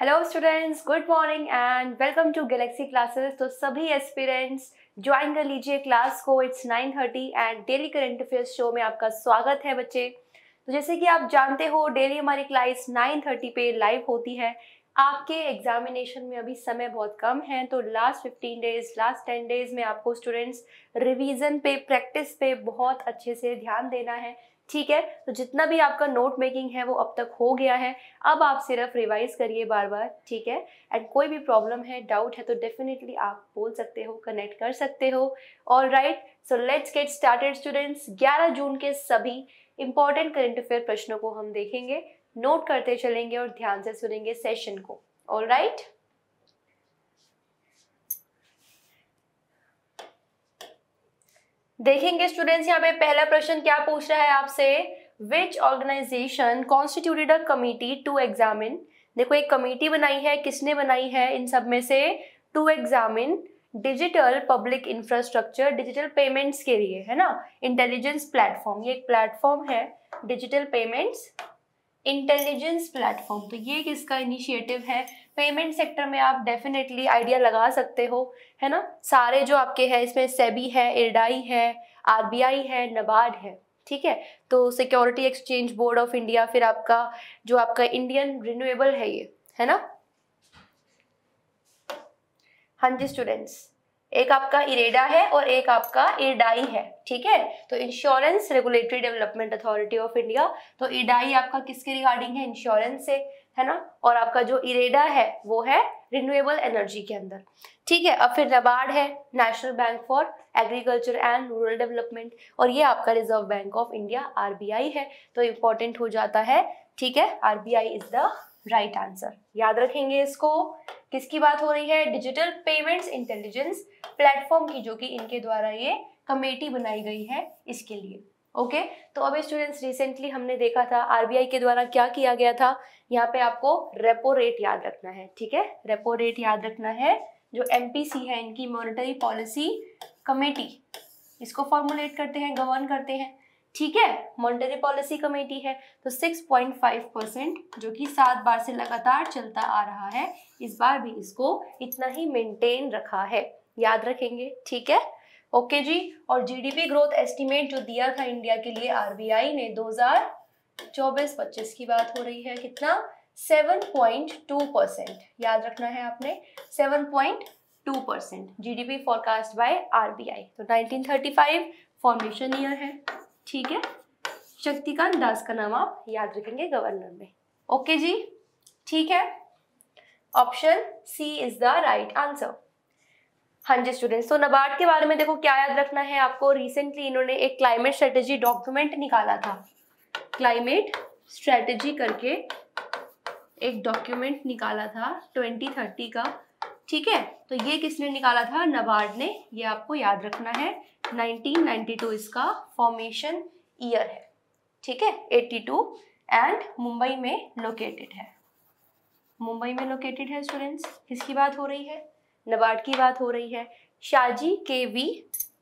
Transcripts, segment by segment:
Hello students good morning and welcome to Galaxy classes तो सभी aspirants join कर लीजिए क्लास को. It's 9:30 and daily current affairs show में आपका स्वागत है बच्चे. तो जैसे कि आप जानते हो डेली हमारी क्लास 9:30 पे लाइव होती है. आपके एग्जामिनेशन में अभी समय बहुत कम है. तो last 15 days last ten days में आपको स्टूडेंट्स रिवीजन पे प्रैक्टिस पे बहुत अच्छे से ध्यान देना है. ठीक है? तो जितना भी आपका नोट मेकिंग है, वो अब तक हो गया है। अब आप सिर्फ़ रिवाइज करिए बार बार ठीक है? एंड कोई भी प्रॉब्लम है डाउट है तो डेफिनेटली आप बोल सकते हो कनेक्ट कर सकते हो। All right so let's get started students 11 June के सभी इंपॉर्टेंट करंट अफेयर प्रश्नों को हम देखेंगे नोट करते चलेंगे और ध्यान से सुनेंगे सेशन को। All right right? देखेंगे स्टूडेंट्स यहाँ पे पहला प्रश्न क्या पूछ रहा है आपसे? Which organisation constituted a committee to examine देखो, एक कमेटी बनाई है, किसने बनाई है? इन सब में से to examine digital public infrastructure digital payments के लिए, है ना? इंटेलिजेंस प्लेटफॉर्म ये एक प्लेटफॉर्म है डिजिटल पेमेंट्स इंटेलिजेंस प्लेटफॉर्म तो ये किसका इनिशिएटिव है? पेमेंट सेक्टर में आप डेफिनेटली आइडिया लगा सकते हो, है ना? सारे जो आपके हैं, इसमें सेबी है इरडाई है आरबीआई है नबार्ड है, ठीक है? तो security exchange board of India फिर आपका, जो आपका इंडियन रिन्यूएबल है ये, है ना? हाँ जी स्टूडेंट्स एक आपका इरेडा है और एक आपका इरडाई है, ठीक है? तो insurance regulatory development authority of India तो इरडाई आपका किसके रिगार्डिंग है? इंश्योरेंस से, है ना? और आपका जो इरेडा है, वो है रिन्यूएबल एनर्जी के अंदर, ठीक है? अब फिर नबार्ड है national bank for agriculture and rural development और ये आपका reserve bank of India RBI है तो इम्पोर्टेंट हो जाता है, ठीक है? RBI is the right answer याद रखेंगे इसको। किसकी बात हो रही है? डिजिटल पेमेंट्स इंटेलिजेंस प्लेटफॉर्म की, जो कि इनके द्वारा ये कमेटी बनाई गई है इसके लिए। Okay okay? तो अभी स्टूडेंट्स रिसेंटली हमने देखा था आरबीआई के द्वारा क्या किया गया था? यहाँ पे आपको रेपो रेट याद रखना है, ठीक है? रेपो रेट याद रखना है, जो एमपीसी है इनकी मॉनेटरी पॉलिसी कमेटी। इसको फॉर्मुलेट करते हैं गवर्न करते हैं। ठीक है? मॉनिटरी पॉलिसी कमेटी है तो 6.5 परसेंट जो कि सात बार से लगातार चलता आ रहा है, इस बार भी इसको इतना ही मेंटेन रखा है। याद रखेंगे, ठीक है? ओके जी, और जीडीपी ग्रोथ एस्टिमेट जो दिया था इंडिया के लिए आरबीआई ने 2024-25 की बात हो रही है, कितना? 7.2 परसेंट याद रखना है आपने 7.2 percent GDP forecast by RBI तो 1935 फॉर्मेशन ईयर है। ठीक है? शक्तिकांत दास का नाम आप याद रखेंगे गवर्नर में। ओके जी? ठीक है? Option C is the right answer हाँ जी स्टूडेंट्स तो नबार्ड के बारे में देखो क्या याद रखना है आपको? रिसेंटली इन्होंने एक क्लाइमेट स्ट्रेटेजी डॉक्यूमेंट निकाला था। क्लाइमेट स्ट्रेटेजी करके एक डॉक्यूमेंट निकाला था 2030 का। ठीक है? तो ये किसने निकाला था? नबार्ड ने, ये आपको याद रखना है। 1992 इसका फॉर्मेशन ईयर है। ठीक है? 82 एंड मुंबई में लोकेटेड है। मुंबई में लोकेटेड है स्टूडेंट्स किसकी बात हो रही है? नबार्ड की बात हो रही है। शाजी के वी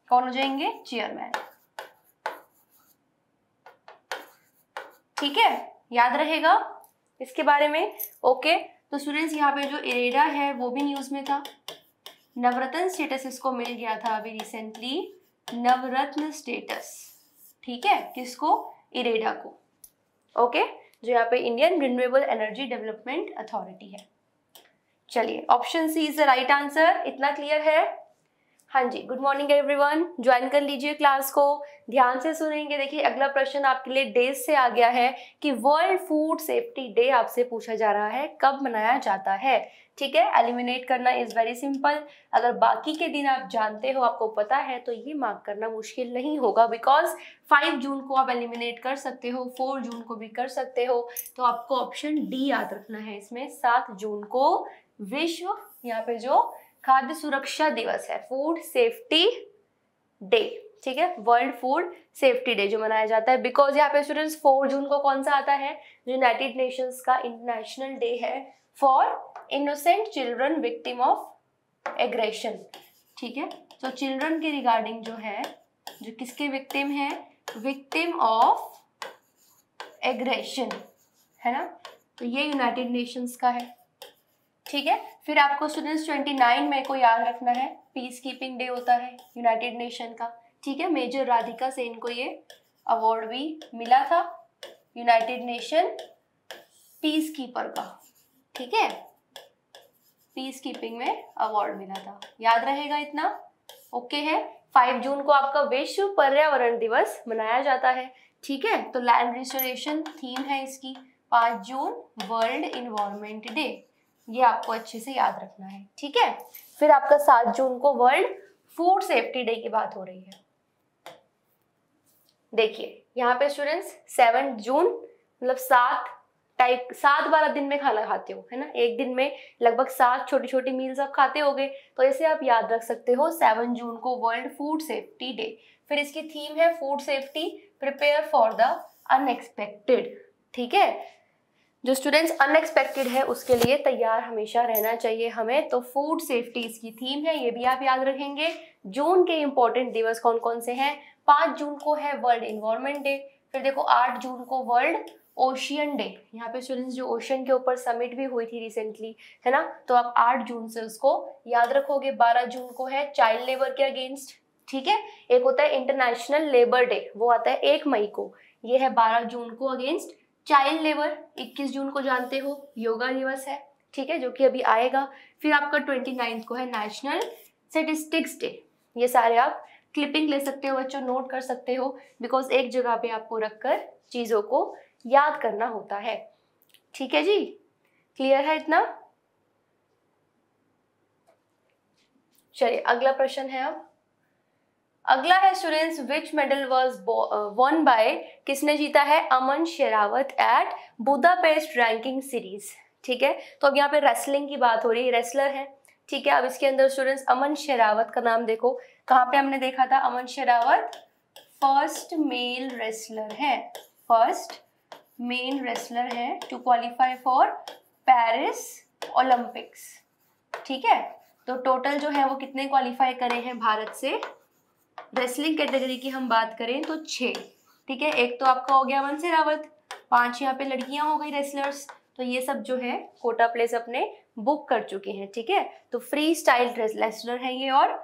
कौन हो जाएँगे? चेयरमैन ठीक है? याद रहेगा? इसके बारे में? ओके तो स्टूडेंट्स यहाँ पे जो इरेडा है, वो भी न्यूज़ में था। नवरत्न स्टेटस इसको मिल गया था अभी रिसेंटली नवरत्न स्टेटस ठीक है? किसको? इरेडा को। ओके जो यहाँ पे Indian renewable energy development authority है। चलिए option C is the right answer इतना क्लियर है? हाँ जी गुड मॉर्निंग एवरीवन ज्वाइन कर लीजिए क्लास को। ध्यान से सुनेंगे। देखिए, अगला प्रश्न आपके लिए डेज़ से आ गया है कि वर्ल्ड फ़ूड सेफ्टी डे आपसे पूछा जा रहा है, कब मनाया जाता है? ठीक है? एलिमिनेट करना इज़ वेरी सिंपल अगर बाकी के दिन आप जानते हो, आपको पता है तो ये मार्क करना मुश्किल नहीं होगा बिकॉज़ फाइव जून को आप एलिमिनेट कर सकते हो फोर जून को भी कर सकते हो। तो आपको ऑप्शन डी याद रखना है इसमें। सात जून को विश्व, यहाँ पे जो खाद्य सुरक्षा दिवस है फ़ूड सेफ्टी डे ठीक है? वर्ल्ड फ़ूड सेफ्टी डे जो मनाया जाता है। बिकॉज़ यहाँ पे स्टूडेंट्स फोर जून को कौन सा आता है? यूनाइटेड नेशंस का इंटरनेशनल डे है for innocent children victim of aggression ठीक है? तो चिल्ड्रन के रिगार्डिंग जो है, जो किसके विक्टिम है? विक्टिम ऑफ़ एग्रेशन है ना? तो ये यूनाइटेड नेशंस का है। ठीक है? फिर आपको स्टूडेंट्स ट्वेंटी नाइन में को याद रखना है। पीस कीपिंग डे होता है यूनाइटेड नेशन का। ठीक है? मेजर राधिका सेन को ये अवार्ड भी मिला था यूनाइटेड नेशन पीस कीपर का। ठीक है? पीस कीपिंग में अवार्ड मिला था। याद रहेगा इतना? ओके है? फाइव जून को आपका विश्व पर्यावरण दिवस मनाया जाता है। ठीक है? तो लैंड रिस्टोरेशन थीम है इसकी। पाँच जून वर्ल्ड इन्वायरमेंट डे ये आपको अच्छे से याद रखना है, ठीक है? फिर आपका सात जून को वर्ल्ड फ़ूड सेफ्टी डे की बात हो रही है। देखिए, यहाँ पे स्टूडेंट्स सेवन जून मतलब सात टाइप सात बारह दिन में खाना खाते हो, है ना? एक दिन में लगभग सात छोटी छोटी मील्स आप खाते होगे तो इसे आप याद रख सकते हो सेवन जून को वर्ल्ड फ़ूड सेफ्टी डे। फिर इसकी थीम है food safety prepare for the unexpected ठीक है? जो स्टूडेंट्स अनएक्सपेक्टेड है, उसके लिए तैयार हमेशा रहना चाहिए हमें। तो फ़ूड सेफ्टी इसकी थीम है, ये भी आप याद रखेंगे। जून के इंपॉर्टेंट दिवस कौन कौन से हैं? पाँच जून को है वर्ल्ड इन्वायरमेंट डे फिर देखो आठ जून को वर्ल्ड ओशियन डे यहाँ पे स्टूडेंट्स जो ओशन के ऊपर समिट भी हुई थी रिसेंटली है ना? तो आप आठ जून से उसको याद रखोगे। बारह जून को है चाइल्ड लेबर के अगेंस्ट ठीक है? एक होता है इंटरनेशनल लेबर डे वो आता है एक मई को। ये है बारह जून को अगेंस्ट चाइल्ड लेबर 21 जून को जानते हो, योगा दिवस है, ठीक है, जो कि अभी आएगा। फिर आपका ट्वेंटी को है नेशनल स्टेटिस्टिक्स डे ये सारे आप क्लिपिंग ले सकते हो, बच्चों नोट कर सकते हो बिकॉज़ एक जगह पे आपको रखकर चीज़ों को याद करना होता है। ठीक है जी? क्लियर है इतना? चलिए, अगला प्रश्न है अब। अगला है students which medal was won by किसने जीता है? Aman Sherawat at Budapest ranking series ठीक है? तो अब यहाँ पे रेसलिंग की बात हो रही है रेसलर है। ठीक है? अब इसके अंदर स्टूडेंट्स अमन शेरावत का नाम देखो। कहाँ पे हमने देखा था? Aman Sherawat first male wrestler है। फ़र्स्ट मेन रेसलर है to qualify for Paris Olympics ठीक है? तो टोटल जो है वो कितने क्वालिफाई करे हैं भारत से? रेसलिंग कैटेगरी की हम बात करें तो छः ठीक है? एक तो आपका हो गया से रावत। पाँच यहाँ पे लड़कियाँ हो गई रेसलर्स तो ये सब जो है, कोटा प्लेस अपने बुक कर चुके हैं। ठीक है? तो फ्री स्टाइल रेसलर है ये और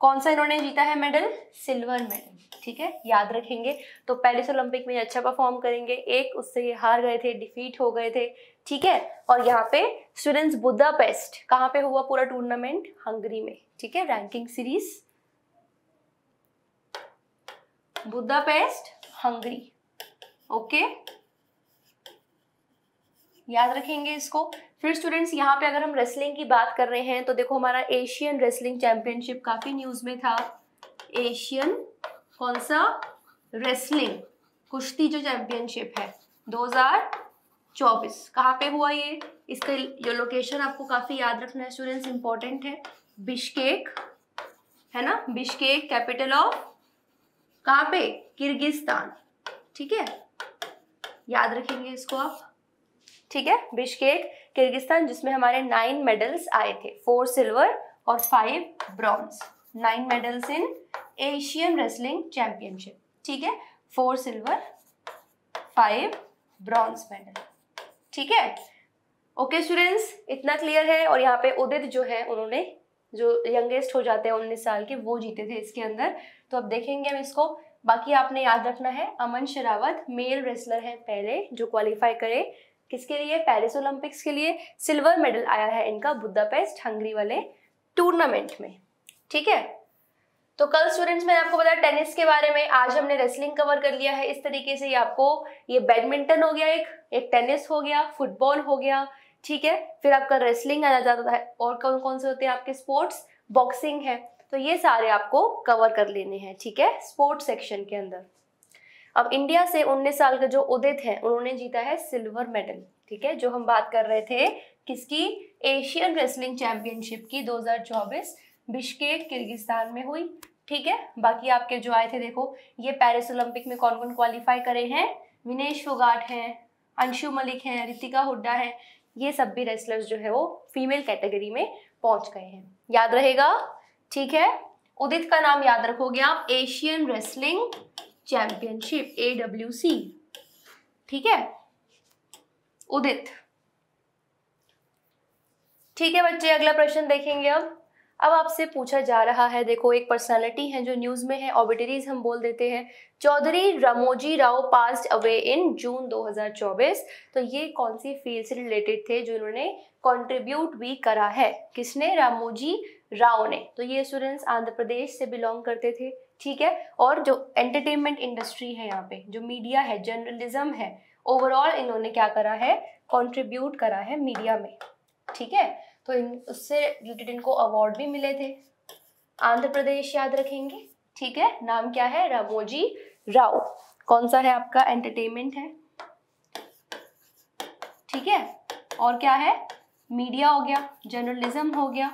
कौन सा इन्होंने जीता है मेडल सिल्वर मेडल ठीक है? याद रखेंगे। तो पेरिस ओलंपिक में अच्छा परफॉर्म करेंगे। एक, उससे ये हार गए थे डिफीट हो गए थे। ठीक है? और यहाँ पे स्टूडेंट्स बुद्धा पेस्ट कहाँ पे हुआ पूरा टूर्नामेंट हंगरी में। ठीक है? Ranking series Budapest Hungary okay याद रखेंगे इसको। फिर स्टूडेंट्स यहाँ पे अगर हम रेसलिंग की बात कर रहे हैं तो देखो हमारा एशियन रेसलिंग चैंपियनशिप काफ़ी न्यूज़ में था। एशियन कौन सा? रेसलिंग कुश्ती जो चैंपियनशिप है 2024 कहाँ पे हुआ ये? इसका जो लोकेशन आपको काफ़ी याद रखना है स्टूडेंट्स इंपॉर्टेंट है। बिश्केक है ना? बिश्केक कैपिटल ऑफ़ कहाँ पे? किर्गिस्तान। ठीक है? याद रखेंगे इसको आप। ठीक है? बिश्केक, किर्गिस्तान, जिसमें हमारे नाइन मेडल्स आए थे। फोर सिल्वर और five bronze nine medals in Asian wrestling championship ठीक है? Four silver five bronze medal ठीक है? ओके स्टूडेंट्स इतना क्लियर है? और यहाँ पे उदित जो है, उन्होंने जो यंगेस्ट हो जाते हैं उन्नीस साल के, वो जीते थे इसके अंदर। तो अब देखेंगे हम इसको। बाकी आपने याद रखना है, अमन शरावत मेल रेसलर है पहले, जो क्वालिफाई करे। किसके लिए? पेरिस ओलंपिक्स के लिए सिल्वर मेडल आया है इनका बुद्धापेस्ट हंगरी वाले टूर्नामेंट में। ठीक है? तो कल स्टूडेंट्स मैंने आपको बताया टेनिस के बारे में। आज हमने रेसलिंग कवर कर लिया है। इस तरीके से ये आपको, ये बैडमिंटन हो गया एक एक टेनिस हो गया फुटबॉल हो गया। ठीक है? फिर आपका रेसलिंग आ जाता है। और कौन कौन से होते हैं आपके स्पोर्ट्स बॉक्सिंग है। तो ये सारे आपको कवर कर लेने हैं, ठीक है? स्पोर्ट्स सेक्शन के अंदर। अब इंडिया से 19 साल का जो उदित है, उन्होंने जीता है सिल्वर मेडल ठीक है? जो हम बात कर रहे थे किसकी? एशियन रेसलिंग चैंपियनशिप की 2024 बिश्केक किर्गिस्तान में हुई, ठीक है? बाकी आपके जो आए थे, देखो, ये पेरिस ओलंपिक में कौन कौन क्वालिफाई करे हैं? विनेश फोगाट हैं, अंशु मलिक हैं, रितिका हुड्डा हैं, ये सब भी रेसलर्स जो है वो फीमेल कैटेगरी में पहुँच गए हैं। याद रहेगा ठीक है? उदित का नाम याद रखोगे आप Asian wrestling championship A W C ठीक है? उदित। ठीक है बच्चे, अगला प्रश्न देखेंगे अब अब आपसे पूछा जा रहा है, देखो एक पर्सनालिटी है जो न्यूज़ में है ऑबिटरीज हम बोल देते हैं। Chaudhary Ramoji Rao passed away in June 2024 तो ये कौन सी फ़ील्ड से रिलेटेड थे जो इन्होंने कंट्रीब्यूट भी करा है? किसने? रामोजी राव ने। तो ये स्टूडेंट्स आंध्र प्रदेश से बिलोंग करते थे, ठीक है? और जो एंटरटेनमेंट इंडस्ट्री है यहाँ पे, जो मीडिया है जर्नलिज्म है ओवरऑल इन्होंने क्या करा है? कंट्रीब्यूट करा है मीडिया में, ठीक है? तो इन, उससे रिलेटेड इनको अवार्ड भी मिले थे। आंध्र प्रदेश याद रखेंगे, ठीक है? नाम क्या है? रामोजी राव। कौन सा है आपका एंटरटेनमेंट है? ठीक है? और क्या है? मीडिया हो गया जर्नलिज्म हो गया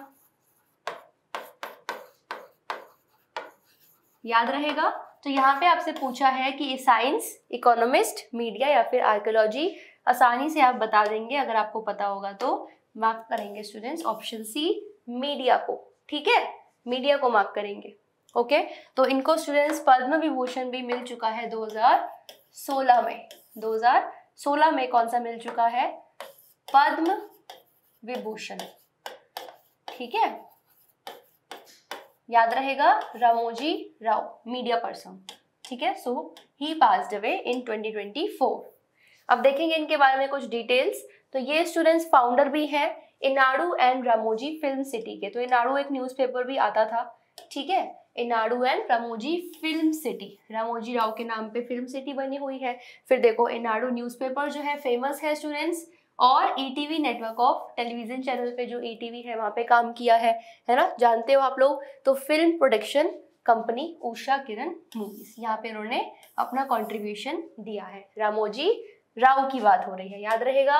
याद रहेगा? तो यहाँ पे आपसे पूछा है कि साइंस इकोनॉमिस्ट मीडिया या फिर आर्कोलॉजी आसानी से आप बता देंगे अगर आपको पता होगा तो। मार्क करेंगे स्टूडेंट्स ऑप्शन सी मीडिया को। ठीक है? मीडिया को मार्क करेंगे। ओके तो इनको स्टूडेंट्स पद्म विभूषण भी मिल चुका है 2016 में। 2016 में कौन सा मिल चुका है? पद्म विभूषण। ठीक है? याद रहेगा, रामोजी राव मीडिया पर्सन ठीक है? सो ही पास्ड अवे इन 2024 अब देखेंगे इनके बारे में कुछ डिटेल्स तो ये स्टूडेंट्स फाउंडर भी हैं, Eenadu and Ramoji film city के। तो इनाडू एक न्यूज़पेपर भी आता था, ठीक है? Eenadu and Ramoji film city Ramoji Rao के नाम पे फ़िल्म सिटी बनी हुई है। फिर देखो, इनाडू न्यूज़पेपर जो है फ़ेमस है स्टूडेंट्स और ETV network of television channel पे जो ईटीवी है, वहाँ पे काम किया है है ना? जानते हो आप लोग? तो film production company Usha Kiran movies यहाँ पे उन्होंने अपना कंट्रीब्यूशन दिया है। रामोजी राव की बात हो रही है, याद रहेगा?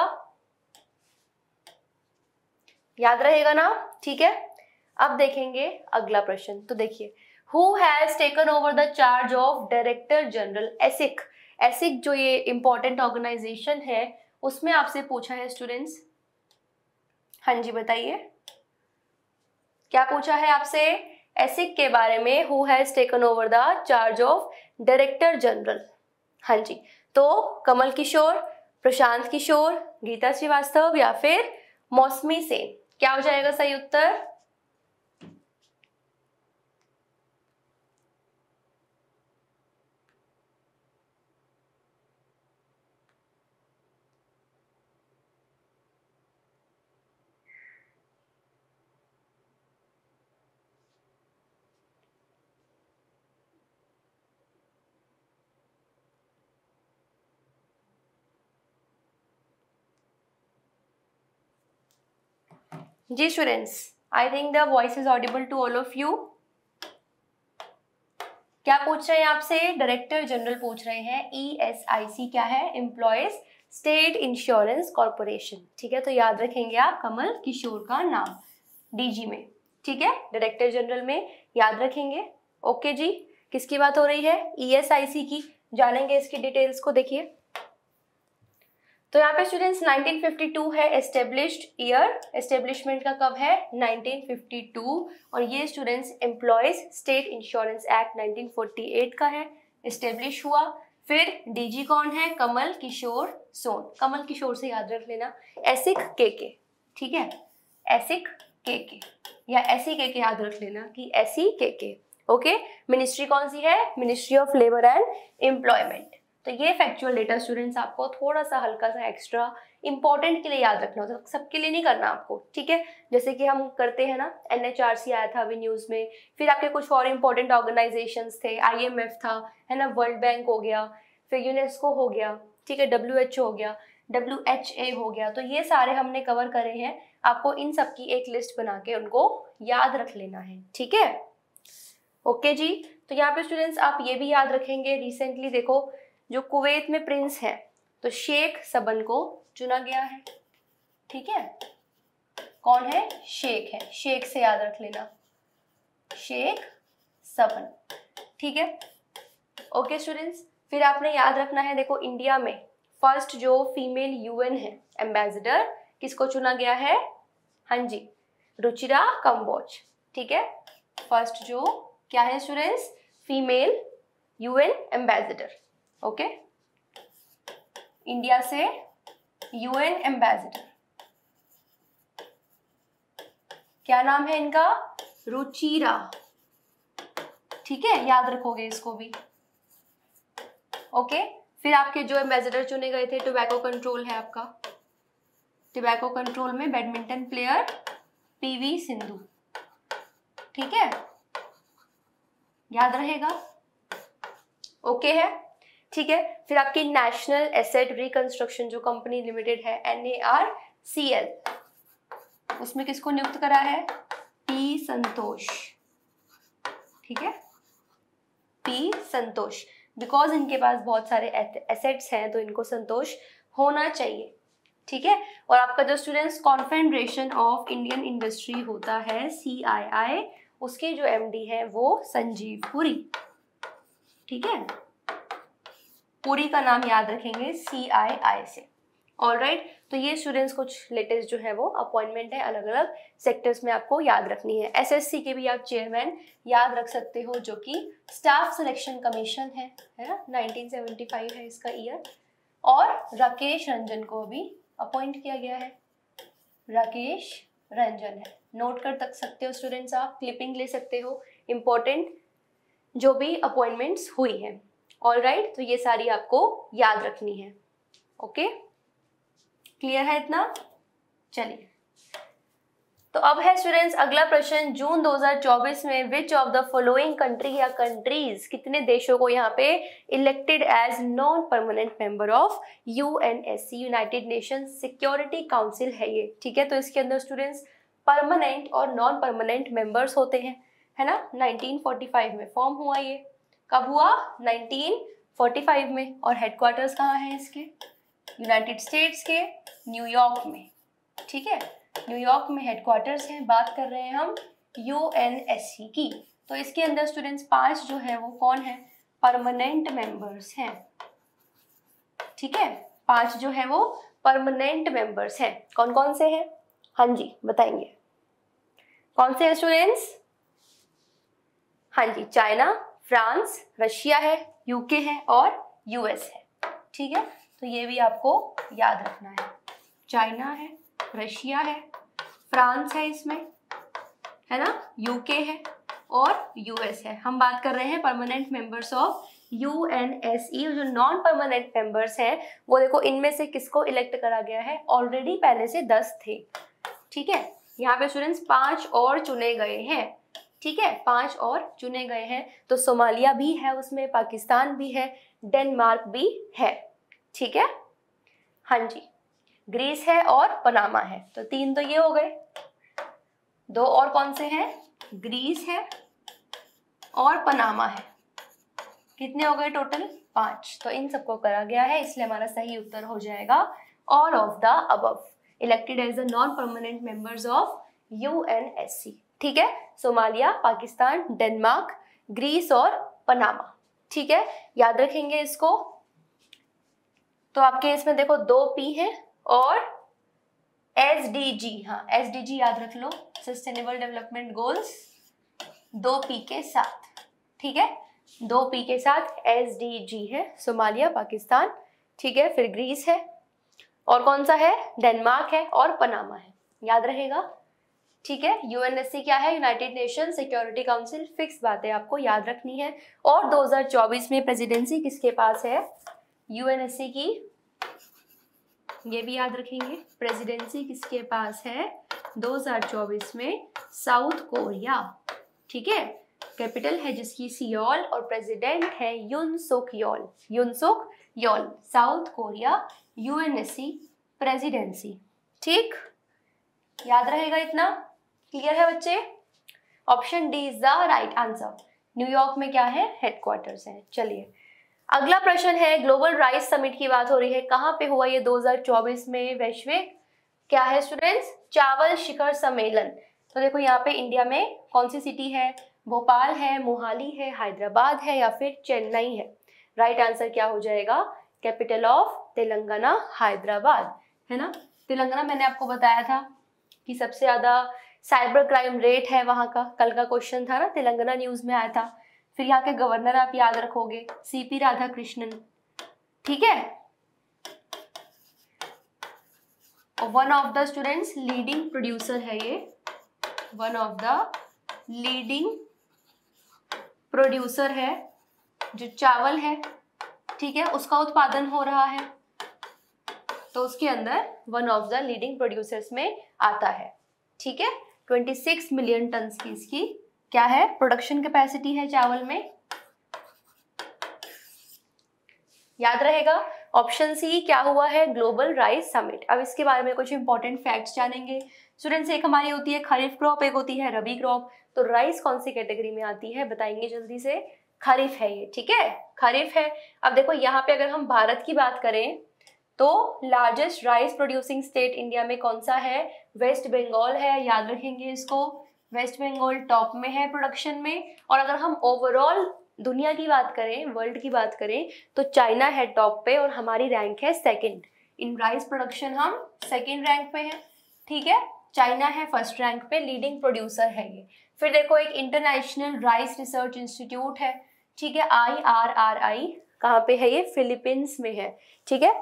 याद रहेगा ना? ठीक है? अब देखेंगे अगला प्रश्न। तो देखिए who has taken over the charge of director general ESIC ESIC जो ये इंपॉर्टेंट ऑर्गेनाइजेशन है उसमें आपसे पूछा है स्टूडेंट्स हाँ जी, बताइए। क्या पूछा है आपसे? एसिक के बारे में who has taken over the charge of director general हाँ जी तो कमल किशोर, प्रशांत किशोर, गीता श्रीवास्तव या फिर मौसमी सेन? क्या हो जाएगा सही उत्तर? जी students I think the voice is audible to all of you क्या पूछ रहे हैं आपसे? डायरेक्टर जनरल पूछ रहे हैं ई एस आई सी क्या है? एम्प्लॉयज़ स्टेट इंश्योरेंस कॉरपोरेशन ठीक है तो याद रखेंगे आप कमल किशोर का नाम डीजी में. ठीक है डायरेक्टर जनरल में याद रखेंगे. ओके जी, किसकी बात हो रही है? ई एस आई सी की. जानेंगे इसकी डिटेल्स को, देखिए. तो यहाँ पे स्टूडेंट्स 1952 है एस्टेब्लिश्ड ईयर एस्टेब्लिशमेंट का कब है? 1952 और ये students employees state insurance act 1948 का है. एस्टेब्लिश हुआ. फिर डीजी कौन है? कमल किशोर सोन. कमल किशोर से याद रख लेना. एसिक के के ठीक है? एसिक के के या एसी के के याद रख लेना कि एसी के के ओके मिनिस्ट्री कौन सी है? Ministry of labour and employment तो ये फैक्चुअल डेटा स्टूडेंट्स आपको थोड़ा सा हल्का सा एक्स्ट्रा इंपॉर्टेंट के लिए याद रखना होता है। सबके लिए नहीं करना आपको, ठीक है? जैसे कि हम करते हैं ना एनएचआरसी आया था अभी न्यूज़ में, फिर आपके कुछ और इम्पोर्टेंट ऑर्गेनाइजेशन थे आईएमएफ था, है ना? वर्ल्ड बैंक हो गया, फिर यूनेस्को हो गया, ठीक है? डब्ल्यू हो गया डब्ल्यू एच ए हो गया तो ये सारे हमने कवर करे हैं। आपको इन सब की एक लिस्ट बना के उनको याद रख लेना है, ठीक है? ओके जी? तो यहाँ पे स्टूडेंट्स आप ये भी याद रखेंगे रिसेंटली देखो जो कुवैत में प्रिंस है तो शेख सबन को चुना गया है। ठीक है? कौन है? शेख है। शेख से याद रख लेना। शेख सबन। ठीक है? ओके स्टूडेंट्स फिर आपने याद रखना है, देखो इंडिया में फ़र्स्ट जो फीमेल यूएन है एम्बेसडर किसको चुना गया है? हाँ जी, रुचिरा कम्बोज। ठीक है? फ़र्स्ट जो, क्या है students female UN ambassador okay? India से यूएन एम्बेसडर। क्या नाम है इनका? रुचिरा। ठीक है, याद रखोगे इसको भी। ओके? फिर आपके जो एम्बेसडर चुने गए थे, टोबैको कंट्रोल है आपका। टोबैको कंट्रोल में बैडमिंटन प्लेयर पीवी सिंधु। ठीक है? याद रहेगा? ओके है? ठीक है? फिर आपकी नेशनल एसेट रिकंस्ट्रक्शन जो कंपनी लिमिटेड है N A R C L उसमें किसको नियुक्त करा है? पी संतोष। ठीक है? P Santosh. बिकॉज़ इनके पास बहुत सारे एसेट्स हैं तो इनको संतोष होना चाहिए। ठीक है? और आपका जो students confederation of Indian industry होता है सी आई आई उसके जो एमडी है, वो संजीव पुरी। ठीक है? पुरी का नाम याद रखेंगे सी आई आई से ऑल राइट तो ये स्टूडेंट्स कुछ लेटेस्ट जो है वो अपॉइंटमेंट है अलग अलग सेक्टर्स में आपको याद रखनी है। एसएससी के भी आप चेयरमैन याद रख सकते हो, जो कि स्टाफ सिलेक्शन कमीशन है है ना? 1975 है इसका ईयर और राकेश रंजन को भी अपॉइंट किया गया है। राकेश रंजन है। नोट कर तक सकते हो स्टूडेंट्स आप क्लिपिंग ले सकते हो। इम्पोर्टेंट जो भी अपॉइंटमेंट्स हुई है। ऑल राइट तो ये सारी आपको याद रखनी है। ओके? क्लियर है इतना? चलिए। तो अब है स्टूडेंट्स अगला प्रश्न, जून 2024 में which of the following country या कंट्रीज़ कितने देशों को यहाँ पे elected as non permanent member of UNSC United Nation security council है ये। ठीक है? तो इसके अंदर स्टूडेंट्स परमानेंट और नॉन परमानेंट मेंबर्स होते हैं। है ना? 1945 में फॉर्म हुआ ये। कब हुआ? 1945 में। और हेडक्वार्टर्स कहाँ हैं इसके? यूनाइटेड स्टेट्स के न्यूयॉर्क में। ठीक है? न्यूयॉर्क में हेडक्वार्टर्स हैं। बात कर रहे हैं हम यू एन एस सी की। तो इसके अंदर स्टूडेंट्स पाँच जो है वो कौन है? परमानेंट मेंबर्स हैं। ठीक है? पाँच जो है वो परमानेंट मेंबर्स हैं। कौन कौन से हैं? हाँ जी, बताएँगे। कौन से हैं स्टूडेंट्स हाँ जी, चाइना फ्रांस, रशिया है, यूके है और यूएस है। ठीक है? तो ये भी आपको याद रखना है। चाइना है, रशिया है, फ्रांस है इसमें, है ना? यूके है और यूएस है। हम बात कर रहे हैं permanent members of U N S E जो नॉन परमानेंट मेंबर्स हैं, वो देखो इनमें से किसको इलेक्ट करा गया है? ऑलरेडी पहले से दस थे। ठीक है? यहाँ पे स्टूडेंट्स पाँच और चुने गए हैं। ठीक है, पाँच और चुने गए हैं। तो सोमालिया भी है, उसमें पाकिस्तान भी है, डेनमार्क भी है। ठीक है? हाँ जी, ग्रीस है और पनामा है। तो तीन तो ये हो गए। दो और कौन से हैं? ग्रीस है और पनामा है। कितने हो गए टोटल? पाँच। तो इन सबको करा गया है, इसलिए हमारा सही उत्तर हो जाएगा। All of the above elected as the non permanent members of UNSC ठीक है? सोमालिया, पाकिस्तान, डेनमार्क, ग्रीस और पनामा। ठीक है? याद रखेंगे इसको। तो आपके इसमें देखो दो पी है और एस डी जी हाँ एस डी जी याद रख लो। सस्टेनेबल डेवलपमेंट गोल्स दो पी के साथ। ठीक है? दो पी के साथ एस डी जी है, सोमालिया, पाकिस्तान। ठीक है? फिर ग्रीस है। और कौन सा है? डेनमार्क है और पनामा है। याद रहेगा? ठीक है? यूएनएससी क्या है? United Nation security council fix बात है आपको याद रखनी है। और 2024 में प्रेसिडेंसी किसके पास है? यूएनएससी की। ये भी याद रखेंगे। प्रेसिडेंसी किसके पास है? 2024 में साउथ कोरिया ठीक है? कैपिटल है जिसकी सियोल और प्रेसिडेंट है युन Suk Yeol Yoon Suk Yeol South Korea UNSC presidency ठीक? याद रहेगा इतना? क्लियर है बच्चे? Option D is the right answer New York में क्या है? हेडक्वार्टर्स है। चलिए। अगला प्रश्न है ग्लोबल राइस समिट की बात हो रही है। कहाँ पे हुआ ये 2024 में वैश्विक? क्या है स्टूडेंट्स चावल शिखर सम्मेलन। तो देखो यहाँ पे इंडिया में कौन सी सिटी है? भोपाल है, मोहाली है, हैदराबाद है या फिर चेन्नई है? राइट right आंसर क्या हो जाएगा? Capital of Telangana Hyderabad. है ना? तेलंगाना मैंने आपको बताया था कि सबसे ज़्यादा साइबर क्राइम रेट है वहाँ का। कल का क्वेश्चन था ना, तेलंगाना न्यूज़ में आया था। फिर यहाँ के गवर्नर आप याद रखोगे सीपी राधा कृष्णन ठीक है? One of the students leading producer है ये। One of the leading producer है, जो चावल है। ठीक है? उसका उत्पादन हो रहा है। तो उसके अंदर one of the leading producers में आता है। ठीक है? 26 मिलियन टन की इसकी क्या है? प्रोडक्शन कैपेसिटी है चावल में? याद रहेगा ऑप्शन सी क्या हुआ है? ग्लोबल राइस समिट अब इसके बारे में कुछ इंपॉर्टेंट फैक्ट्स जानेंगे। स्टूडेंट्स एक हमारी होती है खरीफ क्रॉप एक होती है रबी क्रॉप तो राइस कौन सी कैटेगरी में आती है? बताएँगे जल्दी से। खरीफ है ये, ठीक है? खरीफ है। अब देखो, यहाँ पे अगर हम भारत की बात करें तो largest rice producing state India में कौन सा है? वेस्ट बंगाल है, याद रखेंगे इसको। वेस्ट बंगाल टॉप में है प्रोडक्शन में। और अगर हम ओवरऑल दुनिया की बात करें वर्ल्ड की बात करें तो चाइना है टॉप पे और हमारी रैंक है सेकंड इन राइस प्रोडक्शन हम सेकंड रैंक पे हैं। ठीक है? चाइना है फ़र्स्ट रैंक पे लीडिंग प्रोड्यूसर है ये। फिर देखो एक इंटरनेशनल राइस रिसर्च इंस्टीट्यूट है। ठीक है? आई आर आर आई कहाँ पे है ये? फिलीपींस में है। ठीक है?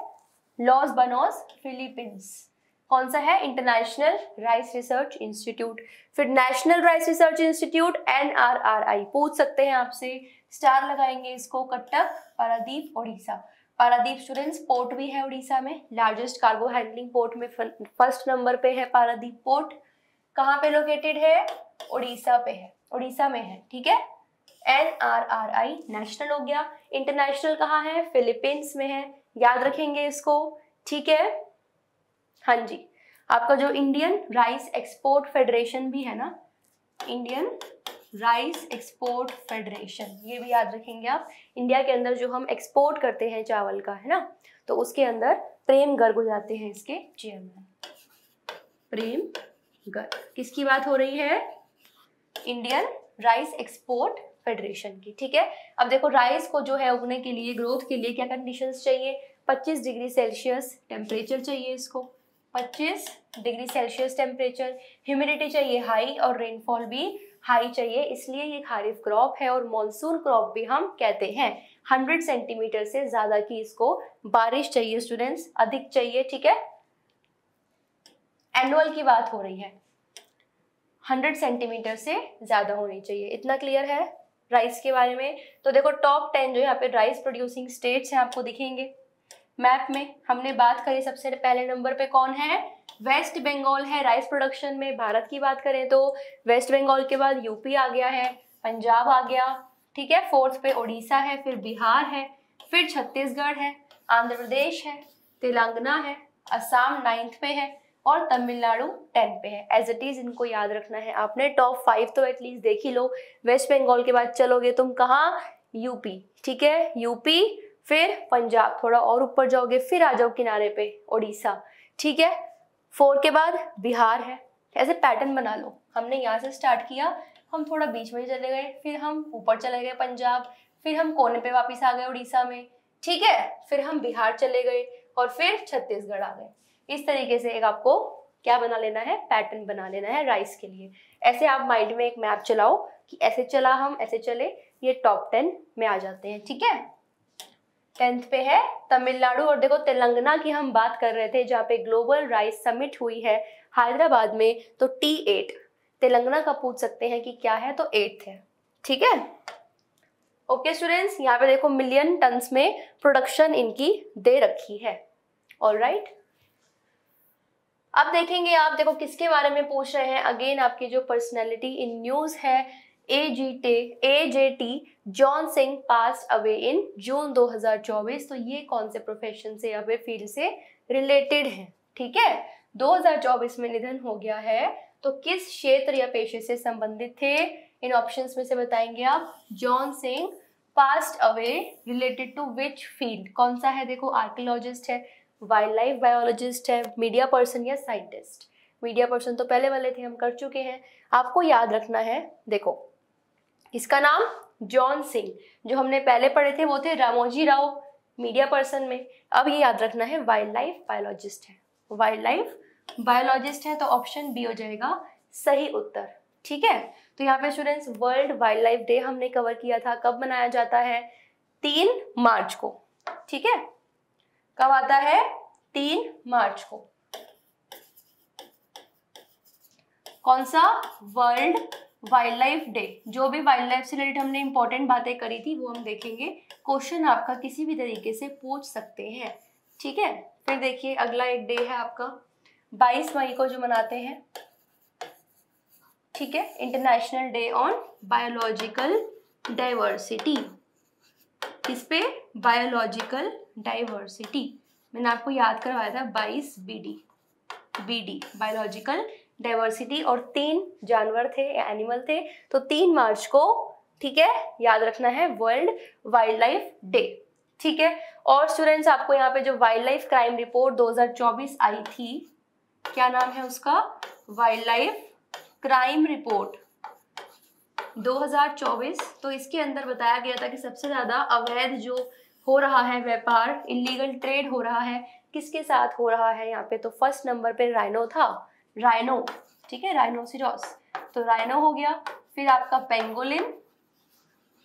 Los Banos, Philippines. कौन सा है? इंटरनेशनल राइस रिसर्च इंस्टीट्यूट फिर national rice research institute N R R I पूछ सकते हैं आपसे। स्टार लगाएँगे इसको कटक पारादीप उड़ीसा पारादीप स्टूडेंट्स पोर्ट भी है उड़ीसा में। लार्जेस्ट कार्गो हैंडलिंग पोर्ट में फ़र्स्ट नंबर पे है पारादीप पोर्ट कहाँ पे लोकेटेड है? उड़ीसा पे है। उड़ीसा में है, ठीक है? N R R I national हो गया। इंटरनेशनल कहाँ है? फिलीपींस में है। याद रखेंगे इसको, ठीक है? हाँ जी, आपका जो इंडियन राइस एक्सपोर्ट फेडरेशन भी है ना इंडियन राइस एक्सपोर्ट फेडरेशन ये भी याद रखेंगे आप। इंडिया के अंदर जो हम एक्सपोर्ट करते हैं चावल का, है ना तो उसके अंदर प्रेम गर्ग हो जाते हैं इसके चेयरमैन प्रेम गर्ग, किसकी बात हो रही है? इंडियन राइस एक्सपोर्ट फेडरेशन की, ठीक है? अब देखो राइस को जो है उगने के लिए ग्रोथ के लिए क्या कंडीशंस चाहिए? 25 डिग्री सेल्सियस टेम्परेचर चाहिए इसको। 25 डिग्री सेल्सियस टेम्परेचर ह्यूमिडिटी चाहिए हाई और रेनफॉल भी हाई चाहिए, इसलिए ये खारिफ क्रॉप है और मॉनसून क्रॉप भी हम कहते हैं। 100 सेंटीमीटर से ज़्यादा की इसको बारिश चाहिए स्टूडेंट्स अधिक चाहिए, ठीक है? एनुअल की बात हो रही है। 100 सेंटीमीटर से ज़्यादा होनी चाहिए। इतना क्लियर है? राइस के बारे में। तो देखो टॉप टेन जो यहाँ पे राइस प्रोड्यूसिंग स्टेट्स हैं, आपको दिखेंगे। मैप में हमने बात करी सबसे पहले नंबर पे कौन है? वेस्ट बंगाल है राइस प्रोडक्शन में। भारत की बात करें तो वेस्ट बंगाल के बाद यूपी आ गया है पंजाब आ गया, ठीक है? फोर्थ पे उड़ीसा है, फिर बिहार है, फिर छत्तीसगढ़ है आंध्र प्रदेश है तेलंगाना है असम नाइन्थ पे है। और तमिलनाडु टेन पे है। एज इट इज़ इनको याद रखना है आपने। टॉप फाइव तो एटलीस्ट देख ही लो। वेस्ट बंगाल के बाद चलोगे तुम कहाँ? यूपी ठीक है? यूपी फिर पंजाब। थोड़ा और ऊपर जाओगे, फिर आ जाओ किनारे पे उड़ीसा ठीक है? फोर के बाद बिहार है। ऐसे पैटर्न बना लो। हमने यहाँ से स्टार्ट किया। हम थोड़ा बीच में चले गए। फिर हम ऊपर चले गए पंजाब। फिर हम कोने पे वापस आ गए उड़ीसा में, ठीक है? फिर हम बिहार चले गए और फिर छत्तीसगढ़ आ गए। इस तरीके से एक आपको क्या बना लेना है? पैटर्न बना लेना है राइस के लिए। ऐसे आप माइंड में एक मैप चलाओ कि ऐसे चला हम, ऐसे चले, ये टॉप टेन में आ जाते हैं, ठीक है? टेंथ पे है तमिलनाडु और देखो तेलंगाना की हम बात कर रहे थे जहाँ पे ग्लोबल राइस समिट हुई है हैदराबाद में तो टी एट तेलंगाना का पूछ सकते हैं कि क्या है तो एट्थ है, ठीक है? ओके स्टूडेंट्स यहाँ पे देखो मिलियन टन्स में प्रोडक्शन इनकी दे रखी है। All right right? अब देखेंगे आप देखो किसके बारे में पूछ रहे हैं। अगेन आपकी जो पर्सनैलिटी इन न्यूज़ है ए जी टे A J T John Singh pass away in June 2024 तो ये कौन से प्रोफेशन से, या फिर फ़ील्ड से रिलेटेड है? ठीक है? 2024 में निधन हो गया है। तो किस क्षेत्र या पेशे से संबंधित थे? इन ऑप्शंस में से बताएँगे आप। John Singh passed away related to which field कौन सा है? देखो आर्कियोलॉजिस्ट है। वाइल्ड लाइफ बायोलॉजिस्ट है मीडिया पर्सन या साइंटिस्ट मीडिया पर्सन तो पहले वाले थे, हम कर चुके हैं। आपको याद रखना है, देखो, इसका नाम जॉन सिंह। जो हमने पहले पढ़े थे, वो थे रामोजी राव मीडिया पर्सन में। अब ये याद रखना है वाइल्ड लाइफ बायोलॉजिस्ट है। वाइल्ड लाइफ बायोलॉजिस्ट है तो ऑप्शन बी हो जाएगा, सही उत्तर। ठीक है? तो यहाँ पे students world wild life day हमने कवर किया था। कब मनाया जाता है? तीन मार्च को। ठीक है? कब आता है? तीन मार्च को। कौन सा? World wild life day. जो भी वाइल्ड लाइफ से रिलेटेड हमने इंपॉर्टेंट बातें करी थी, वो हम देखेंगे। क्वेश्चन आपका किसी भी तरीके से पूछ सकते हैं। ठीक है? फिर देखिए, अगला एक डे है आपका। 22 मई को जो मनाते हैं। ठीक है? International day on biological diversity किस पे? बायोलॉजिकल डाइवर्सिटी मैंने आपको याद करवाया था बाईस B D B D biological diversity और तीन जानवर थे एनिमल थे. तो तीन मार्च को, ठीक है, याद रखना है वर्ल्ड वाइल्ड लाइफ डे ठीक है? और स्टूडेंट्स आपको यहाँ पे जो वाइल्ड लाइफ क्राइम रिपोर्ट 2024 आई थी, क्या नाम है उसका? वाइल्ड लाइफ क्राइम रिपोर्ट 2024 तो इसके अंदर बताया गया था कि सबसे ज़्यादा अवैध जो हो रहा है व्यापार इलीगल ट्रेड हो रहा है, किसके साथ हो रहा है यहाँ पे? तो फ़र्स्ट नंबर पे राइनो था। राइनो ठीक है? राइनोसिरोस तो राइनो हो गया, फिर आपका पेंगोलिन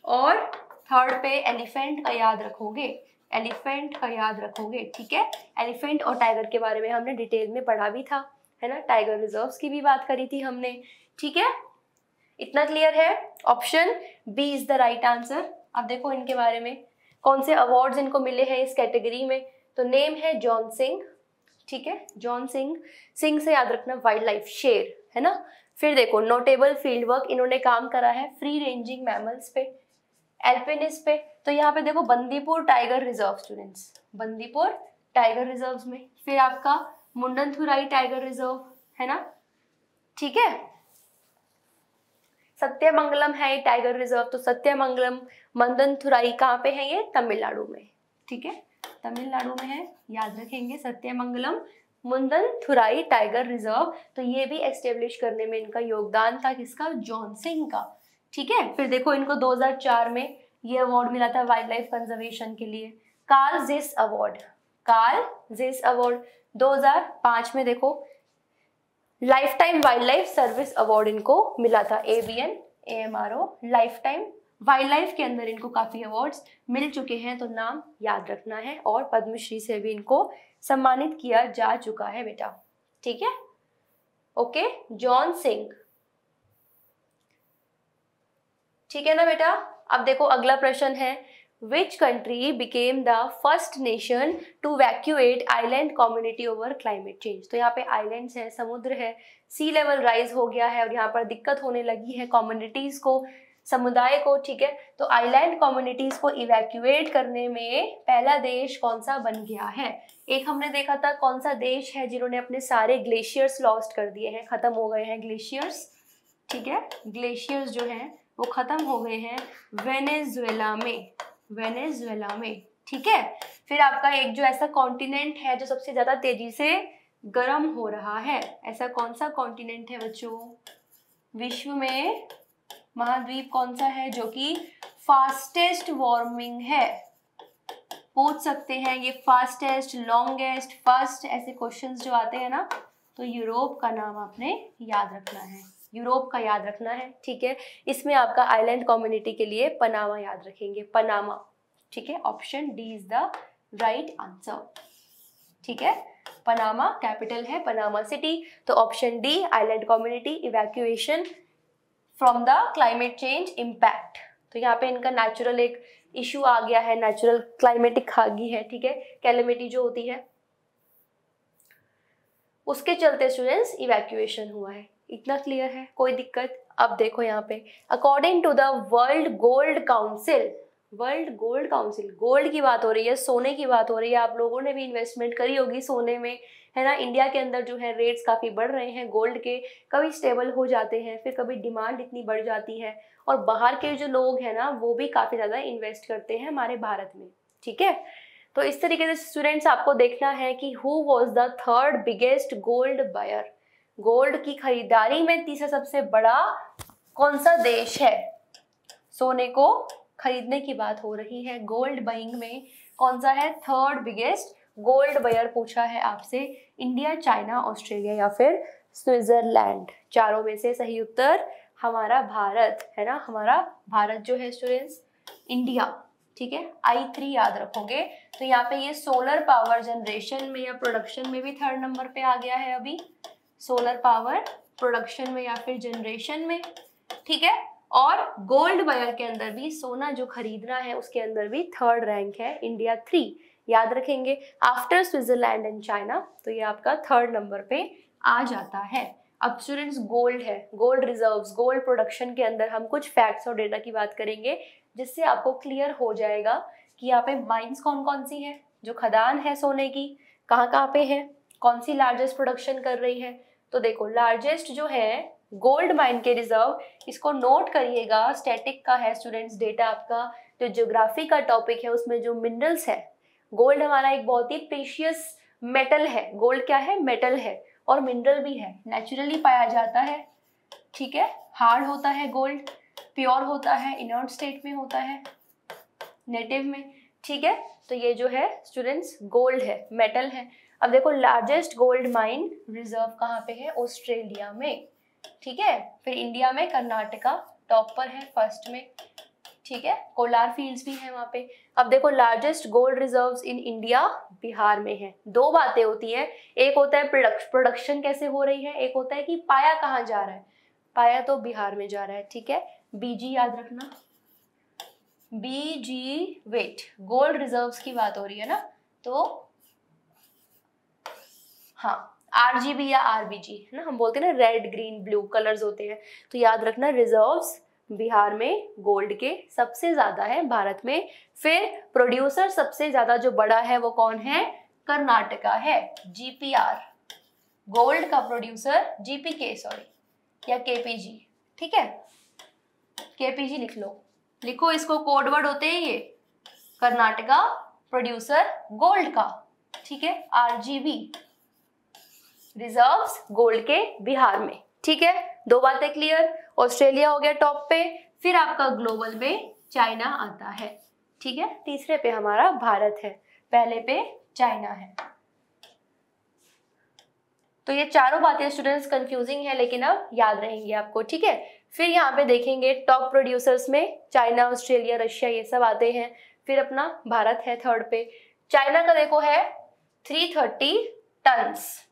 और थर्ड पे एलिफेंट का याद रखोगे। एलिफेंट का याद रखोगे, ठीक है? एलिफेंट और टाइगर के बारे में हमने डिटेल में पढ़ा भी था, है ना? टाइगर रिजर्व्स की भी बात करी थी हमने, ठीक है? इतना क्लियर है? Option B is the right answer अब देखो इनके बारे में। कौन से अवार्ड्स इनको मिले हैं इस कैटेगरी में? तो नेम है जॉन सिंह ठीक है? जॉन सिंह सिंह से याद रखना वाइल्ड लाइफ शेर, है ना? फिर देखो नोटेबल फ़ील्ड वर्क इन्होंने काम करा है फ्री रेंजिंग मैमल्स पे एल्पिनिस पे। तो यहाँ पे देखो Bandipur tiger reserve students Bandipur tiger reserve में। फिर आपका मुंडनथुराई टाइगर रिज़र्व है ना? ठीक है? सत्यमंगलम है ये टाइगर रिज़र्व तो सत्यमंगलम मंदनथुराई कहाँ पे है ये? तमिलनाडु में। ठीक है? तमिलनाडु में है, याद रखेंगे, Sathyamangalam Mundanthurai tiger reserve. तो ये भी एस्टेब्लिश करने में इनका योगदान था किसका? जॉन सिंह का। ठीक है? फिर देखो इनको 2004 में ये अवार्ड मिला था वाइल्ड लाइफ कंजर्वेशन के लिए। कार्ल जिस अवार्ड कार्ल जिस अवार्ड 2005 में देखो life time wild life service award इनको मिला था A B N A M R O life time wild life के अंदर इनको काफ़ी अवार्ड्स मिल चुके हैं तो नाम याद रखना है और पद्मश्री से भी इनको सम्मानित किया जा चुका है बेटा। ठीक है? ओके जॉन सिंह ठीक है ना बेटा? अब देखो, अगला प्रश्न है। Which country became the first nation to evacuate island community over climate change तो यहाँ पे आइलैंड्स है, समुद्र है सी लेवल राइज हो गया है और यहाँ पर दिक्कत होने लगी है कम्युनिटीज को, समुदाय को, ठीक है? तो आइलैंड कम्युनिटीज को इवैक्यूएट करने में पहला देश कौन सा बन गया है? एक हमने देखा था कौन सा देश है जिन्होंने अपने सारे ग्लेशियर्स लॉस्ट कर दिए हैं, खत्म हो गए हैं ग्लेशियर्स ठीक है? ग्लेशियर्स जो हैं, वो खत्म हो गए हैं वेनेजुएला में। वेनेजुएला में, ठीक है? फिर आपका एक जो ऐसा कॉन्टिनेंट है, जो सबसे ज़्यादा तेज़ी से गर्म हो रहा है, ऐसा कौन सा कॉन्टिनेंट है बच्चों? विश्व में महाद्वीप कौन सा है, जो कि फास्टेस्ट वार्मिंग है? पूछ सकते हैं, ये फास्टेस्ट लॉन्गेस्ट फ़र्स्ट ऐसे क्वेश्चंस जो आते हैं ना तो यूरोप का नाम आपने याद रखना है। यूरोप का याद रखना है, ठीक है? इसमें आपका आइलैंड कम्युनिटी के लिए पनामा याद रखेंगे, पनामा, ठीक है? Option D is the right answer ठीक है? पनामा कैपिटल है पनामा सिटी तो option D island community evacuation from the climate change impact तो यहाँ पे इनका नेचुरल एक इशू आ गया है नेचुरल क्लाइमेटिक खागी है, ठीक है? कैलमिटी जो होती है, उसके चलते स्टूडेंट्स इवैक्यूएशन हुआ है। इतना क्लियर है? कोई दिक्कत? अब देखो यहाँ पे। According to the world gold council world gold council gold की बात हो रही है, सोने की बात हो रही है। आप लोगों ने भी इन्वेस्टमेंट करी होगी सोने में, है ना? इंडिया के अंदर जो है रेट्स काफ़ी बढ़ रहे हैं गोल्ड के कभी स्टेबल हो जाते हैं, फिर कभी डिमांड इतनी बढ़ जाती है। और बाहर के जो लोग हैं ना, वो भी काफ़ी ज़्यादा इन्वेस्ट करते हैं हमारे भारत में, ठीक है? तो इस तरीके से स्टूडेंट्स आपको देखना है कि who was the third biggest gold buyer gold की खरीदारी में तीसरा सबसे बड़ा कौन सा देश है? सोने को खरीदने की बात हो रही है। गोल्ड बाइंग में कौन सा है? थर्ड बिगेस्ट गोल्ड बयर पूछा है आपसे। इंडिया, चाइना, ऑस्ट्रेलिया या फिर स्विट्जरलैंड? चारों में से सही उत्तर, हमारा भारत, है ना? हमारा भारत जो है स्टूडेंट्स इंडिया। ठीक है? आई थ्री याद रखोगे। तो यहाँ पे ये सोलर पावर जनरेशन में या प्रोडक्शन में भी थर्ड नंबर पे आ गया है अभी। सोलर पावर प्रोडक्शन में या फिर जनरेशन में, ठीक है? और गोल्ड बायर के अंदर भी सोना जो खरीदना है, उसके अंदर भी थर्ड रैंक है इंडिया थ्री याद रखेंगे आफ्टर स्विट्जरलैंड एंड चाइना तो ये आपका थर्ड नंबर पे आ जाता है। अब स्टूडेंट्स गोल्ड है गोल्ड रिजर्व्स गोल्ड प्रोडक्शन के अंदर हम कुछ फैक्ट्स और डेटा की बात करेंगे, जिससे आपको क्लियर हो जाएगा कि यहाँ पे माइंस कौन कौन सी है, जो खदान है सोने की कहाँ कहाँ पे है, कौन सी लार्जेस्ट प्रोडक्शन कर रही है तो देखो लार्जेस्ट जो है गोल्ड माइन के रिज़र्व इसको नोट करिएगा स्टैटिक का है स्टूडेंट्स डेटा आपका, जो ज्योग्राफी का टॉपिक है, उसमें जो मिनरल्स है गोल्ड हमारा एक बहुत ही प्रीशियस मेटल है। गोल्ड क्या है? मेटल है और मिनरल भी है। नेचुरली पाया जाता है, ठीक है? हार्ड होता है गोल्ड प्योर होता है इनर्ट स्टेट में होता है नेटिव में, ठीक है? तो ये जो है स्टूडेंट्स गोल्ड है मेटल है। अब देखो लार्जेस्ट गोल्ड माइन रिज़र्व कहाँ पे है? ऑस्ट्रेलिया में। ठीक है? फिर इंडिया में कर्नाटका टॉप पर है फ़र्स्ट में। ठीक है? कोलार फील्ड्स भी है वहाँ पे। अब देखो largest gold reserves in India Bihar में है। दो बातें होती हैं। एक होता है प्रोडक्शन कैसे हो रही है? एक होता है कि पाया कहाँ जा रहा है। पाया तो बिहार में जा रहा है। ठीक है? बीजी याद रखना। बीजी वेट गोल्ड रिजर्व्स की बात हो रही है ना? तो हाँ आरजीबी या आरबीजी है ना? हम बोलते हैं ना रेड ग्रीन ब्लू कलर्स होते हैं। तो याद रखना रिजर्व्स बिहार में गोल्ड के सबसे ज़्यादा है, भारत में। फिर प्रोड्यूसर सबसे ज़्यादा जो बड़ा है वो कौन है? कर्नाटका है जीपीआर गोल्ड का प्रोड्यूसर जीपीके सॉरी या केपीजी ठीक है? केपीजी लिख लो। लिखो, इसको कोडवर्ड होते हैं ये। कर्नाटका प्रोड्यूसर गोल्ड का, ठीक है? आरजीबी रिजर्व्स गोल्ड के बिहार में। ठीक है? दो बातें क्लियर ऑस्ट्रेलिया हो गया टॉप पे, फिर आपका ग्लोबल में चाइना आता है। ठीक है? तीसरे पे हमारा भारत है। पहले पे चाइना है। तो ये चारों बातें स्टूडेंट्स कंफ्यूजिंग है, लेकिन अब याद रहेंगे आपको। ठीक है? फिर यहाँ पे देखेंगे टॉप प्रोड्यूसर्स में, चाइना, ऑस्ट्रेलिया, रशिया, ये सब आते हैं। फिर अपना भारत है थर्ड पे। चाइना का देखो है 330 टन्स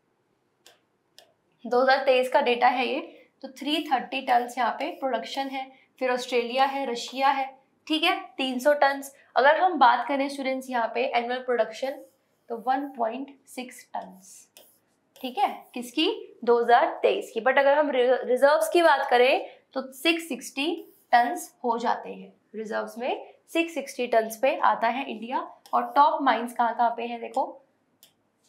2023 का डेटा है ये। तो 330 टन्स यहाँ पे प्रोडक्शन है, फिर ऑस्ट्रेलिया है रशिया है, ठीक है? 300 टन्स अगर हम बात करें स्टूडेंट्स यहाँ पे एनुअल प्रोडक्शन तो 1.6 टन्स ठीक है? किसकी? 2023 की। बट अगर हम रिजर्व्स की बात करें तो 660 टन्स हो जाते हैं। रिजर्व्स में 660 टन्स पे आता है इंडिया और टॉप माइंस कहाँ कहाँ पे है? देखो,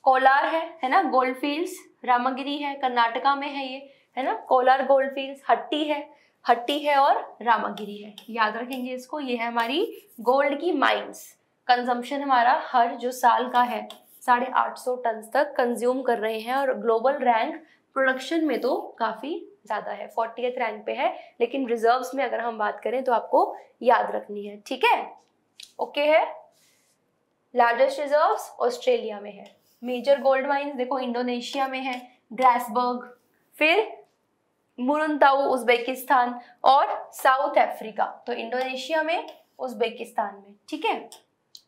कोलार है है ना? गोल्ड फील्ड्स रामागिरी है, कर्नाटका में है ये, है ना? कोलार गोल्ड फ़ील्ड हट्टी है हट्टी है और रामागिरी है। याद रखेंगे इसको, ये है हमारी गोल्ड की माइंस। कंजम्पशन हमारा हर जो साल का है, साढ़े आठ सौ टन तक कंज्यूम कर रहे हैं और ग्लोबल रैंक प्रोडक्शन में तो काफ़ी ज़्यादा है। फोर्टी रैंक पे है, लेकिन रिजर्व्स में अगर हम बात करें तो आपको याद रखनी है, ठीक है? ओके है? लार्जेस्ट रिजर्व्स ऑस्ट्रेलिया में है। मेजर गोल्ड माइंस, देखो, इंडोनेशिया में है ग्रासबर्ग फिर मुरनताऊ उज्बेकिस्तान और साउथ अफ्रीका। तो इंडोनेशिया में, उज्बेकिस्तान में, ठीक है?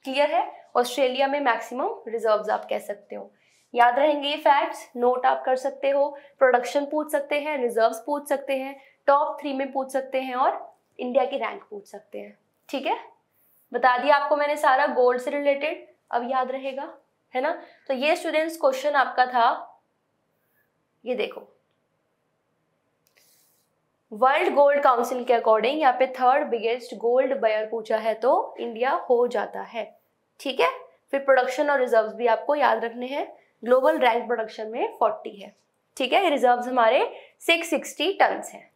क्लियर है? ऑस्ट्रेलिया में मैक्सिमम रिजर्व्स आप कह सकते हो। याद रहेंगे ये फैक्ट्स नोट आप कर सकते हो प्रोडक्शन पूछ सकते हैं रिजर्व्स पूछ सकते हैं टॉप थ्री में पूछ सकते हैं और इंडिया की रैंक पूछ सकते हैं। ठीक है? बता दिया आपको मैंने सारा गोल्ड से रिलेटेड अब याद रहेगा। है ना? तो ये स्टूडेंट्स क्वेश्चन आपका था। ये देखो। वर्ल्ड गोल्ड काउंसिल के अकॉर्डिंग यहाँ पे थर्ड बिगेस्ट गोल्ड बायर पूछा है तो इंडिया हो जाता है। ठीक है? फिर प्रोडक्शन और रिजर्व्स भी आपको याद रखने हैं। ग्लोबल रैंक प्रोडक्शन में 40 है। ठीक है? रिजर्व्स हमारे 660 टन्स हैं।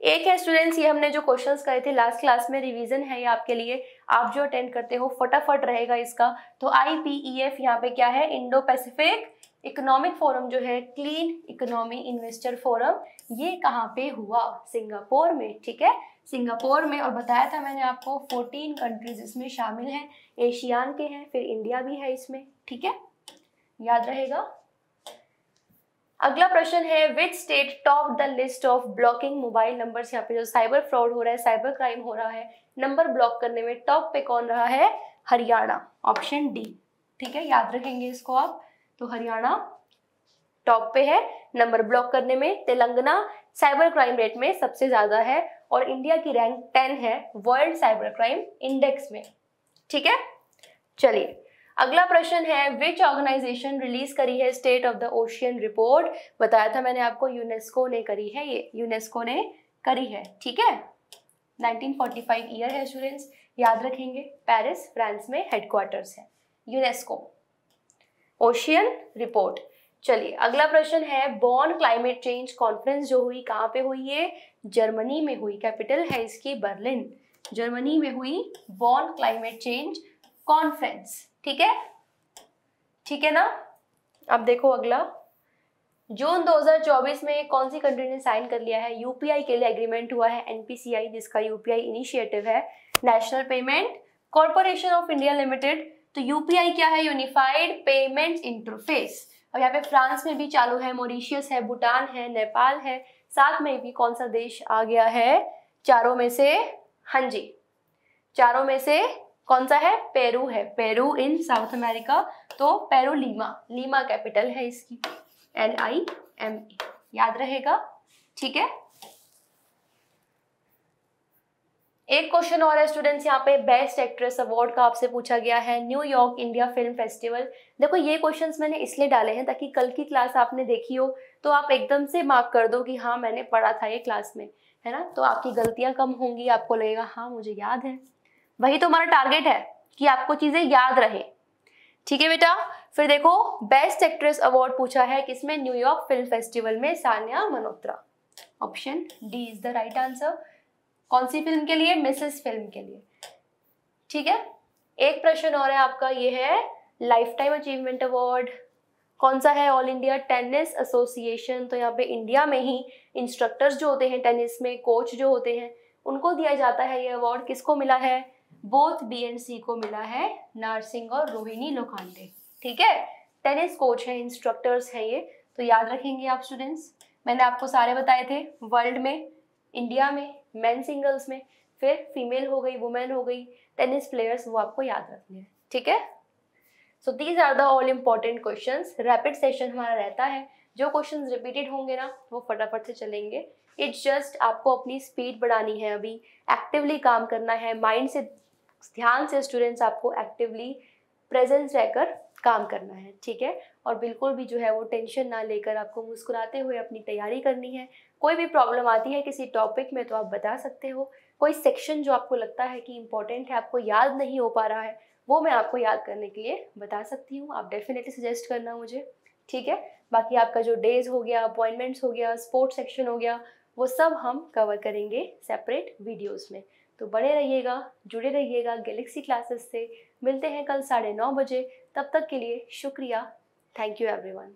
एक है स्टूडेंट्स ये हमने जो क्वेश्चंस करे थे लास्ट क्लास में रिवीजन है ये आपके लिए। आप जो अटेंड करते हो, फटाफट रहेगा इसका। तो आई पी ई एफ़ यहाँ पे क्या है? इंडो पैसिफिक इकोनॉमिक फोरम जो है क्लीन इकोनॉमी इन्वेस्टर फोरम ये कहाँ पे हुआ? सिंगापुर में, ठीक है? सिंगापुर में, और बताया था मैंने आपको 14 कंट्रीज़ इसमें शामिल हैं। एशियान के हैं, फिर इंडिया भी है इसमें, ठीक है? याद रहेगा? अगला प्रश्न है which state top the list of blocking mobile numbers यहाँ पे जो साइबर फ्रॉड हो रहा है साइबर क्राइम हो रहा है नंबर ब्लॉक करने में टॉप पे कौन रहा है? हरियाणा। ऑप्शन डी ठीक है, याद रखेंगे इसको आप। तो हरियाणा टॉप पे है नंबर ब्लॉक करने में तेलंगाना साइबर क्राइम रेट में सबसे ज़्यादा है और इंडिया की रैंक टेन है वर्ल्ड साइबर क्राइम इंडेक्स में। ठीक है? चलिए अगला प्रश्न है विच ऑर्गेनाइजेशन रिलीज़ करी है state of the ocean report बताया था मैंने आपको यूनेस्को ने करी है ये यूनेस्को ने करी है, ठीक है? 1945 ईयर है स्टूडेंट्स याद रखेंगे पेरिस फ्रांस में हेडक्वार्टर्स है यूनेस्को ओशियन रिपोर्ट चलिए, अगला प्रश्न है बॉर्न क्लाइमेट चेंज कॉन्फ्रेंस जो हुई, कहाँ पे हुई है जर्मनी में हुई कैपिटल है इसकी बर्लिन जर्मनी में हुई बॉर्न क्लाइमेट चेंज कॉन्फ्रेंस ठीक है? ठीक है ना? अब देखो अगला। जून 2024 में कौन सी कंट्री ने साइन कर लिया है? यूपीआई के लिए एग्रीमेंट हुआ है एनपीसीआई जिसका यूपीआई इनिशिएटिव है। National Payment Corporation of India Limited तो यूपीआई क्या है? यूनिफाइड पेमेंट इंटरफेस अब यहाँ पे फ्रांस में भी चालू है मोरिशियस है, भूटान है, नेपाल है। साथ में भी कौन सा देश आ गया है? चारों में से हाँ जी, चारों में से कौन सा है? पेरू है। पेरू इन साउथ अमेरिका तो पेरू लीमा। लीमा कैपिटल है इसकी। एल आई एम ए याद रहेगा? ठीक है? एक क्वेश्चन और है स्टूडेंट्स यहाँ पे बेस्ट एक्ट्रेस अवार्ड का आपसे पूछा गया है। न्यूयॉर्क इंडिया फ़िल्म फेस्टिवल देखो, ये क्वेश्चंस मैंने इसलिए डाले हैं ताकि कल की क्लास आपने देखी हो तो आप एकदम से मार्क कर दो कि हाँ मैंने पढ़ा था ये क्लास में। है ना? तो आपकी गलतियाँ कम होंगी, आपको लगेगा हाँ मुझे याद है। वही तो हमारा टारगेट है कि आपको चीज़ें याद रहे। ठीक है बेटा? फिर देखो बेस्ट एक्ट्रेस अवार्ड पूछा है किसमें? न्यूयॉर्क फ़िल्म फेस्टिवल में Sania Malhotra. Option D is the right answer कौन सी फ़िल्म के लिए? मिसेस फ़िल्म के लिए। ठीक है? एक प्रश्न और है आपका, ये है लाइफ टाइम अचीवमेंट अवार्ड कौन सा है ऑल इंडिया टेनिस एसोसिएशन तो यहाँ पे इंडिया में ही इंस्ट्रक्टर्स जो होते हैं टेनिस में कोच जो होते हैं, उनको दिया जाता है ये अवार्ड किसको मिला है? बोथ बी एंड सी को मिला है नारसिंह और रोहिणी लोखांडे ठीक है? टेनिस कोच है इंस्ट्रक्टर्स है ये। तो याद रखेंगे आप स्टूडेंट्स मैंने आपको सारे बताए थे। वर्ल्ड में इंडिया में मेन सिंगल्स में, फिर फीमेल हो गई वुमेन हो गई। टेनिस प्लेयर्स वो आपको याद रखने हैं। ठीक है? So these are the all important question rapid session हमारा रहता है। जो क्वेश्चन रिपीटेड होंगे ना, वो फटाफट से चलेंगे। इट्स जस्ट आपको अपनी स्पीड बढ़ानी है अभी। एक्टिवली काम करना है। माइंड से ध्यान से स्टूडेंट्स आपको एक्टिवली प्रेजेंस रहकर काम करना है, ठीक है? और बिल्कुल भी जो है वो टेंशन ना लेकर आपको मुस्कुराते हुए अपनी तैयारी करनी है। कोई भी प्रॉब्लम आती है किसी टॉपिक में तो आप बता सकते हो। कोई सेक्शन जो आपको लगता है कि इम्पोर्टेंट है, आपको याद नहीं हो पा रहा है, वो मैं आपको याद करने के लिए बता सकती हूँ। आप डेफिनेटली सजेस्ट करना मुझे, ठीक है? बाकी आपका जो डेज़ हो गया अपॉइंटमेंट्स हो गया स्पोर्ट्स सेक्शन हो गया, वो सब हम कवर करेंगे सेपरेट वीडियोज़ में। तो बने रहिएगा, जुड़े रहिएगा गैलेक्सी क्लासेस से। मिलते हैं कल साढ़े नौ बजे। तब तक के लिए शुक्रिया। Thank you everyone